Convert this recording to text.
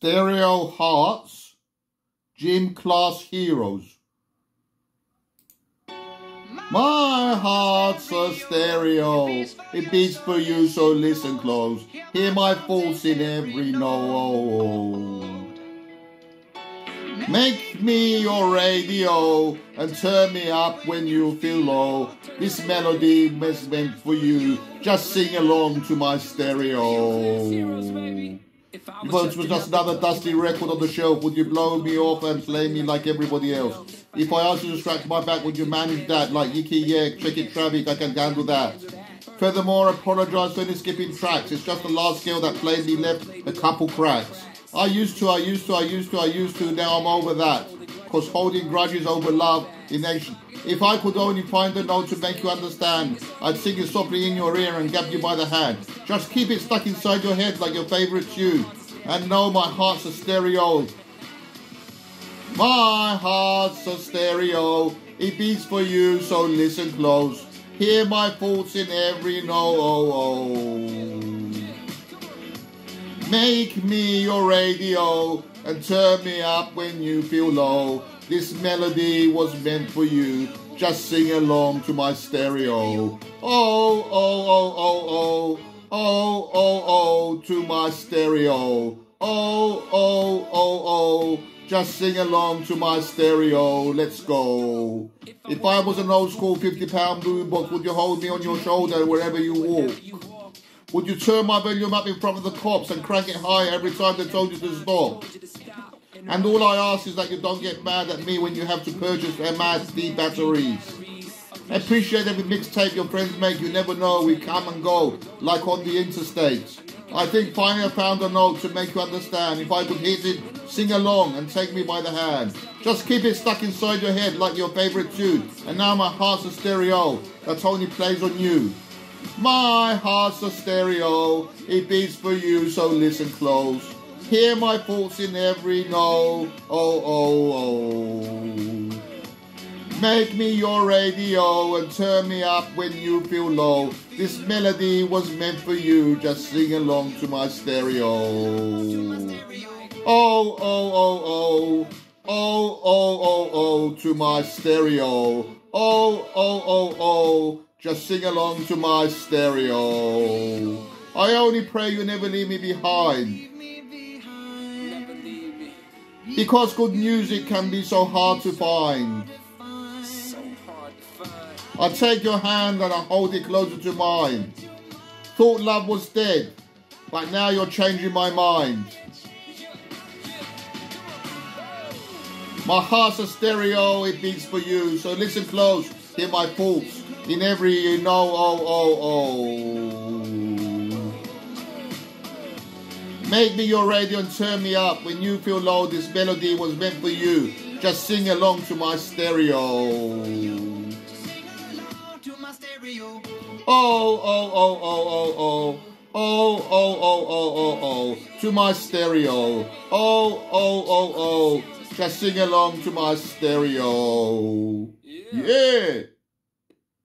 Stereo Hearts, Gym Class Heroes. My heart's a stereo, it beats for you, so listen close. Hear my pulse in every note. Make me your radio and turn me up when you feel low. This melody was meant for you. Just sing along to my stereo. If it was just another dusty record on the shelf, would you blow me off and play me like everybody else? If I asked you to scratch my back, would you manage that? Like Yiki Yeah, Check It Traffic, I can handle that. Furthermore, I apologise for any skipping tracks. It's just the last scale that me left a couple cracks. I used to, I used to, I used to, I used to, now I'm over that. Cause holding grudges over love in action. If I could only find the note to make you understand, I'd sing it softly in your ear and grab you by the hand. Just keep it stuck inside your head like your favorite tune. And know my heart's a stereo. My heart's a stereo. It beats for you, so listen close. Hear my thoughts in every note. Make me your radio and turn me up when you feel low. This melody was meant for you. Just sing along to my stereo. Oh, oh, oh, oh, oh. Oh, oh, oh, to my stereo. Oh, oh, oh, oh. Just sing along to my stereo. Let's go. If I was an old school 50 pound boombox, would you hold me on your shoulder wherever you walk? Would you turn my volume up in front of the cops and crank it high every time they told you to stop? And all I ask is that you don't get mad at me when you have to purchase MSD batteries. Appreciate every mixtape your friends make. You never know, we come and go, like on the interstate. I think finally I found a note to make you understand. If I could hit it, sing along and take me by the hand. Just keep it stuck inside your head like your favorite tune. And now my heart's a stereo that only plays on you. My heart's a stereo, it beats for you, so listen close. Hear my thoughts in every no, oh, oh, oh. Make me your radio and turn me up when you feel low. This melody was meant for you, just sing along to my stereo. Oh, oh, oh, oh. Oh, oh, oh, oh, to my stereo. Oh, oh, oh, oh. Just sing along to my stereo. I only pray you never leave me behind. Because good music can be so hard to find. I take your hand and I hold it closer to mine. Thought love was dead, but now you're changing my mind. My heart's a stereo, it beats for you, so listen close, hear my pulse in every you know, oh, oh, oh. Make me your radio and turn me up when you feel low. This melody was meant for you. Just sing along to my stereo. Oh, oh, oh, oh, oh, oh. Oh, oh, oh, oh, oh, oh, to my stereo. Oh, oh, oh, oh, just sing along to my stereo. Yeah.